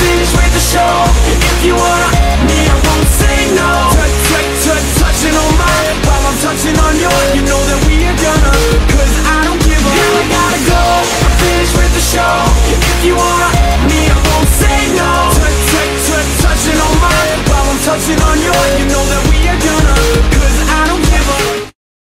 finish with the show. If you wanna me, I won't say no. Touch, touch, touch, touching on mine While I'm touching on yours You know that we are gonna Cause I don't give up Now I gotta go. I'm finished with the show. If you wanna me, I won't say no. Touch, touch, touch, touching on mine While I'm touching on yours You know that